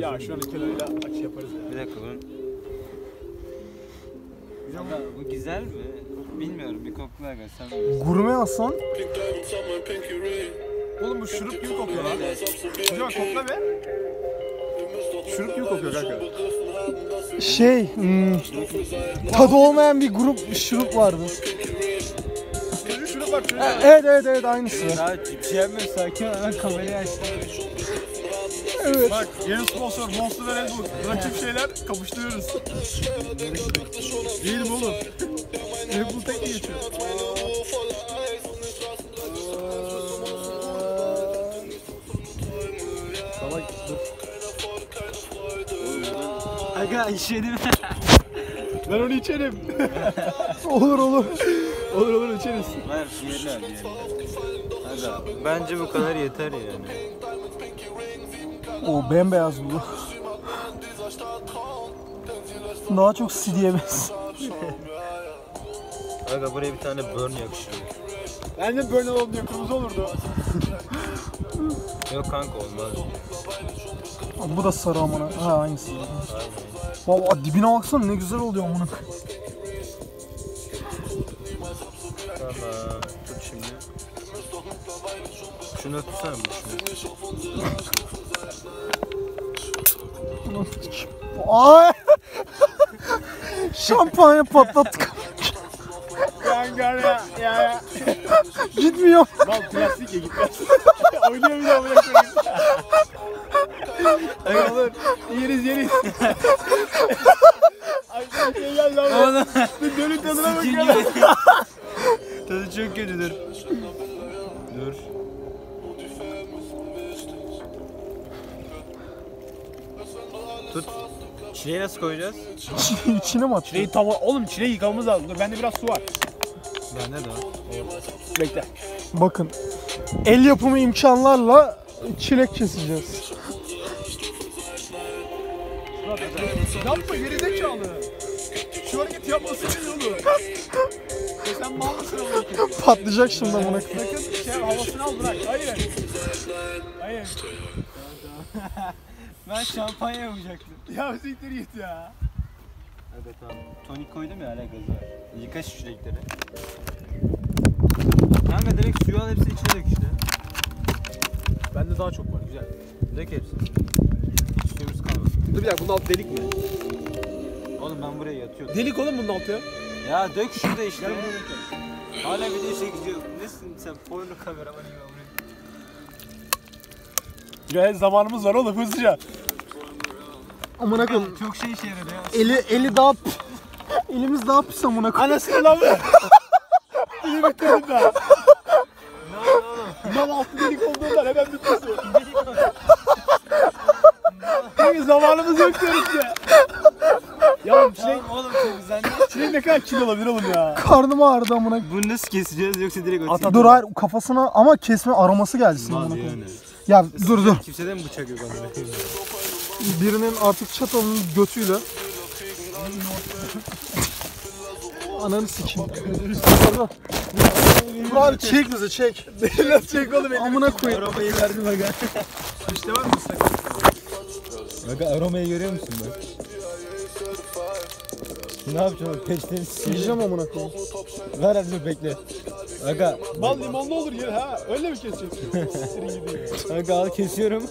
Ya şu an kenarıyla aç yaparız ya. Bir dakika bunun. Aga, bu güzel mi? Bilmiyorum bir kokla aga sen bilirsin. Gurme Hasan. Oğlum bu şurup gibi kokuyor lan. Hocam kokla be. Şurup gibi kokuyor kanka. Şey, hmm, tadı olmayan bir grup şurup vardı. Şurup şurup bak şöyle. Evet evet evet aynısı. Daha yapmıyor sakin ol hemen kamerayı açtım. Bak yeni sponsor Monster ve Red Bull. Rakip şeyler kapıştırıyoruz. Değilim oğlum. Red Bull tek mi geçiyor? Salak dur. Aga işedim. Ben onu içerim. Olur olur. olur olur içeriz. Ver diğerini. Aga Bence bu kadar yeter yani. O bembeyaz bu. Daha çok CD'ye benziyor. Aga buraya bir tane burn yakışıyor. Bence böyle oldu diyor kırmızı olurdu. Yok kanka olmaz. Bu da sarı amına. Ha aynısı. Aynen. Valla dibine baksana ne güzel oluyor amına. Tamam. Tut şimdi. Şunu tutsana bu şunu. Ay! Şampanya patlattık. Kanka ya ya ya. Gitmiyor. Mal plastik ya gitmez. Oynuyor bir daha amına koyayım. Ay olur. Yeriz yeriz. Ay şey abi. Oğlum Bir dönün tadına bakıyor. gibi. Tadı çok kötüdür. Dur. Tut. Çileği nasıl koyacağız? İçine mi attı? Çileği tam oğlum çileği yıkamamız lazım. Dur bende biraz su var. Bende de var. Bekle. Bakın. El yapımı imkanlarla çilek keseceğiz. Yapma gerizekalı. Şu hareketi yapmasın iyi olur. Ya sen mal mısın amına Patlayacak şimdi koyayım. Sakın şey havasını al bırak. Hayır. Hayır. Ben şampanya yapacaktım. Ya siktir git ya. Aga tamam. Tonik koydum ya hala gazı var. Yıka şu çilekleri. Kanka direkt suyu al hepsini içine dök işte. Bende daha çok var güzel. Dök hepsini. Hiç suyumuz kalmasın. Dur bir dakika bunun altı delik mi? Oğlum ben buraya yatıyordum. Delik oğlum bunun altı ya. Ya dök şurada işte. Hala video çekiyor. Nesin sen? Porno kameraman gibi Ya zamanımız var oğlum hızlıca. Amına koyayım. Çok şey işe yaradı ya. Eli eli daha elimiz daha pis amına koyayım. Anasını lan mı? İyi bitirdim daha. Mal altı delik olduğundan hemen bitmesin. Çünkü zamanımız yok diyoruz ya. Ya oğlum Tamam oğlum çok güzel. çilek ne kadar kilo olabilir oğlum ya? Karnım ağrıdı amına. koyayım. Bunu nasıl keseceğiz yoksa direkt atayım? Dur hayır kafasına ama kesme aroması gelsin Olmaz yani. Ya dur dur. Kimsede mi bıçak yok amına koyayım? Birinin artık çatalının götüyle. Ananı sikeyim. Dur abi çek bizi çek. Nasıl çek oğlum elini? Amına koyayım. Aromayı verdim aga. İşte var mı ıslak? Aga aromayı görüyor musun bak? Ne yapacağım? Peşleri Yiyeceğim amına koyayım. Ver hadi bekle. Aga, Mal limonlu olur yer ha. Öyle mi keseceksin? Senin gibi. aga al kesiyorum.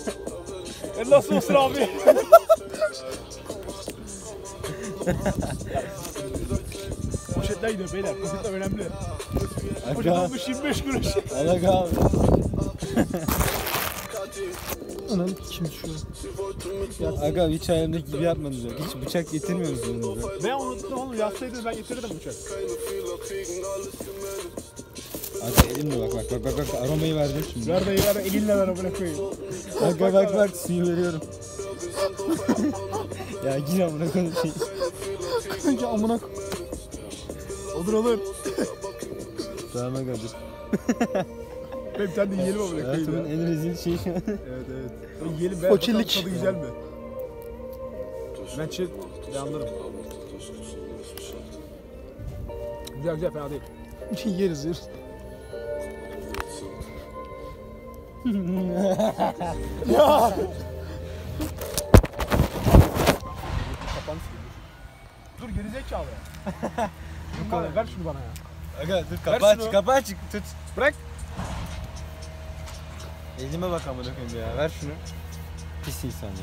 E nasıl olsun abi? Poşetler gidiyor beyler. Poşetler önemli. Poşet Aga, olmuş 25 kuruş. al aga al. Ananı kim şu? Aga hiç hayalimdeki gibi yapmadınız bak. Hiç bıçak getirmiyorsunuz yanınıza. Ben unuttum oğlum. Yazsaydınız ben getirirdim bıçak. Aga elimle bak bak bak bak bak aromayı verdim şimdi. Ver dayı ver elinle ver amına koyayım. Aga bak bak suyu veriyorum. ya yine amına koyayım şey. Önce amına koy- Olur olur. Tamam aga dur. Ben bir tane de yiyelim amına koyayım. Hayatımın ya. en rezil şeyi şu an. Evet evet. Ben yiyelim be. Bakalım Tadı güzel mi? Ben çiğ beğendim. Güzel güzel fena değil. Yeriz yeriz. ya. Dur gerizekalı. Yok abi ver şunu bana ya. Aga dur kapağı Ver şunu. aç kapağı aç tut. Bırak. Elime bak amına koyayım ya ver şunu. Pis insan ya.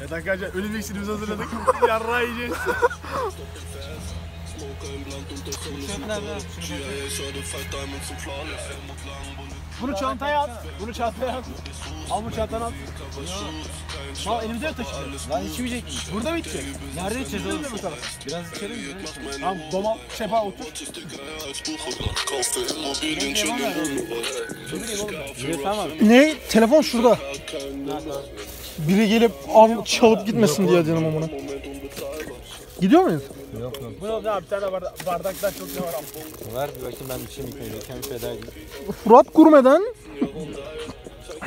Evet arkadaşlar ölüm iksirimizi hazırladık. Yarrağı yiyeceğiz. Bunu çantaya at. Bunu çantaya at. Al bu çantana at. Al elimize mi taşıyacağız? Lan içmeyecek miyiz? Burada mı içeceğiz? Nerede içeceğiz oğlum? bu tarafa. Biraz içelim mi? Tamam domal şefa otur. Ne? Telefon şurada. Biri gelip al, çalıp gitmesin diye canım amına. Gidiyor muyuz? Yok yok. Bu ne oldu abi? Bir tane bardak, bardaktan çok ne var abi? Ver bir bakayım ben bir şey mi koyayım. Kendimi feda edeyim. Fırat Gurme'den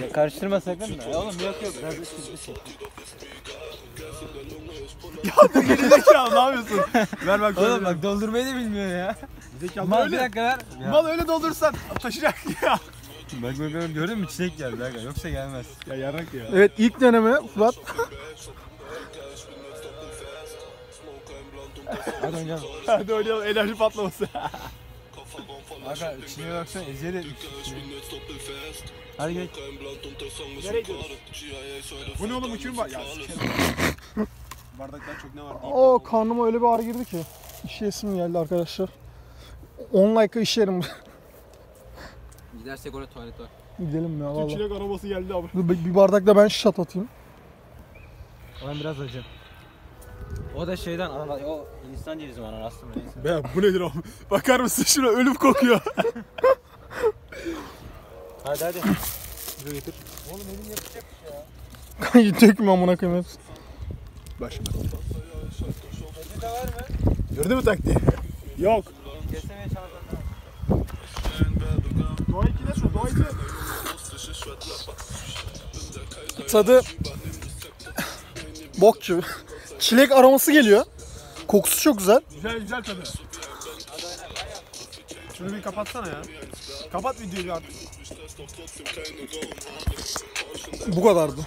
Ya karıştırma sakın da. Ya oğlum yok yok. Biraz içmişsin. Gerizekalı ne yapıyorsun? Ver bak. Oğlum bak doldurmayı da bilmiyor ya. Zekalı Mal bir öyle. dakika ver. Ya. Mal öyle doldursan taşıyacak ya. Bak bak bak gördün mü çiçek geldi aga. Yoksa gelmez. Ya yarrak ya. Evet ilk deneme Fırat. Hadi oynayalım. Hadi oynayalım enerji patlaması. Aga içine baksana de Hadi geç. Nereye gidiyoruz? Bu ne oğlum kimin var? Ya. Bardaktan çok ne var? O karnıma öyle bir ağrı girdi ki. İşeyesim geldi arkadaşlar. 10 like'a işerim. Gidersek orada tuvalet var. Gidelim ya valla. çilek arabası geldi abi. Dur, Bir bir bardak da ben şat atayım. Ben biraz acı. O da şeyden ananas, o Hindistan cevizi mi ananas mı neyse. Be bu nedir oğlum? Bakar mısın şuna ölüm kokuyor. Hadi hadi. Dökme amına koyayım hepsi. Başına. Gördün mü taktiği? Yok. Kesemeye çağırdım. Doğa 2 ne şu? Doğa 2. Tadı bok gibi. Çilek aroması geliyor. Kokusu çok güzel. Güzel güzel tadı. Şunu bir kapatsana ya. Kapat videoyu artık. Bu kadardı.